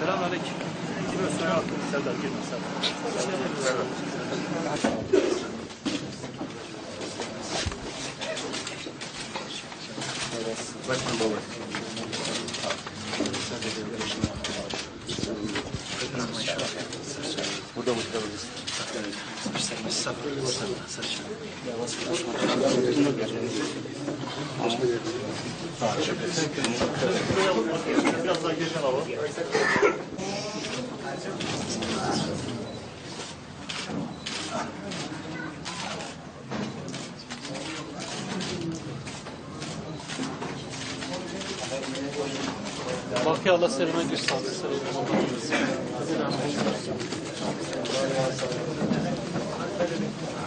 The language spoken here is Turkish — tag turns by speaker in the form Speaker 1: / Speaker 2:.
Speaker 1: Selamünaleyküm. Serdar girme Serdar. Başkan baba. Burada mı kitabınız? Biraz daha geçen alalım.
Speaker 2: Bakı Allah serine gir sağlık Thank you.